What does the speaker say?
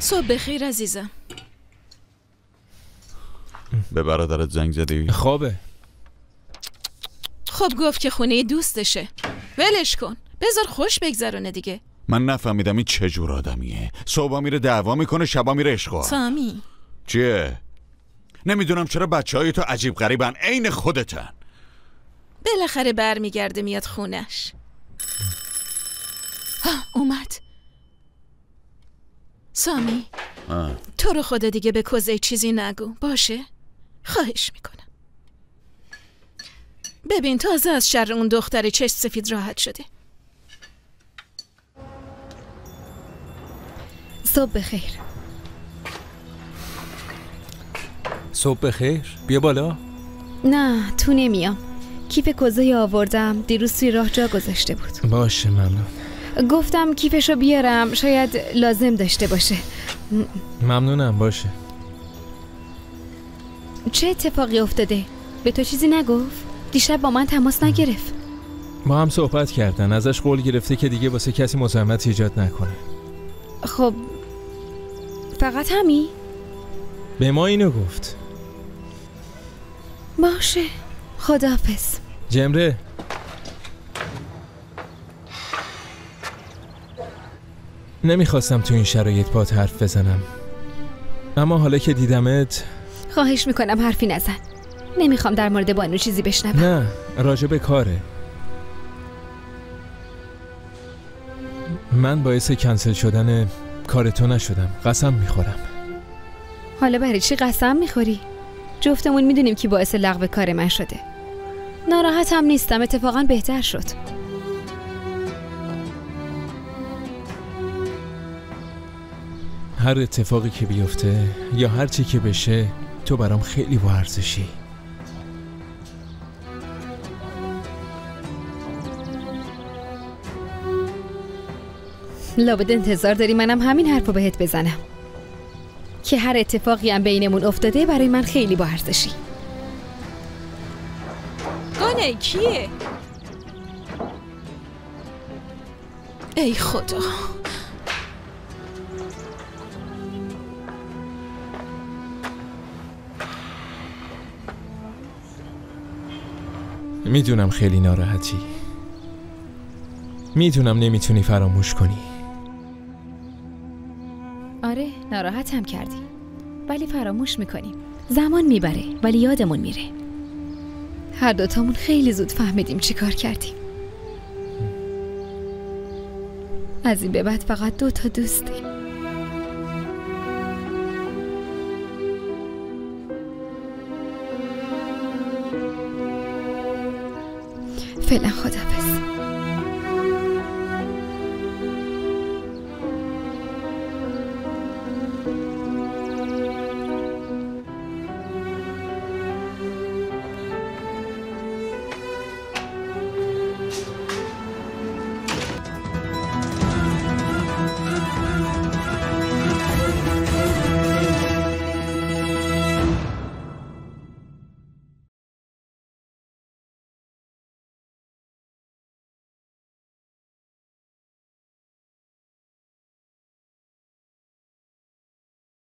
صبح بخیر عزیزم. به برادرت زنگ زدی؟ خوابه. خب گفت که خونه دوستشه. ولش کن. بذار خوش بگذرونه دیگه. من نفهمیدم این چه جور آدمیه. صبح میره دعوا می‌کنه شبا میره عشق سامی. چیه؟ نمی‌دونم چرا بچه های تو عجیب غریبن. عین خودتن. بالاخره برمیگرده میاد خونش. اومد. سامی آه. تو رو خدا دیگه به کوزه چیزی نگو. باشه؟ خواهش می‌کنم. ببین تازه از شر اون دختر چشم سفید راحت شده. صبح بخیر. صبح بخیر. بیا بالا. نه تو نمیام. کیف کوزه آوردم. دیروز توی راه جا گذاشته بود. باشه ممنون. گفتم کیفشو بیارم شاید لازم داشته باشه. ممنونم باشه. چه اتفاقی افتاده؟ به تو چیزی نگفت؟ دیشب با من تماس نگرفت. ما هم صحبت کردن. ازش قول گرفته که دیگه واسه کسی مزاحمت ایجاد نکنه. خب فقط همین؟ به ما اینو گفت. باشه خداحافظ. جمره نمی‌خواستم تو این شرایط باد حرف بزنم. اما حالا که دیدمت خواهش می‌کنم حرفی نزن. نمی‌خوام در مورد بانو چیزی بشنوم. نه راجع به کاره. من باعث کنسل شدن کار تو نشدم. قسم می‌خورم. حالا برای چی قسم می‌خوری؟ جفتمون می‌دونیم که باعث لغو کار من شده. ناراحتم نیستم اتفاقا بهتر شد. هر اتفاقی که بیفته یا هر چی که بشه تو برام خیلی با ارزشی لابد انتظار داری منم همین حرفو بهت بزنم. که هر اتفاقی هم بینمون افتاده برای من خیلی با ارزشی گانه کیه؟ ای خدا. می‌دونم خیلی ناراحتی. می‌دونم نمی‌تونی فراموش کنی. آره ناراحتم کردی. ولی فراموش می‌کنیم. زمان می‌بره ولی یادمون میره. هر دوتامون خیلی زود فهمیدیم چی کار کردیم. از این به بعد فقط دو تا دوستیم. فعلا خدافز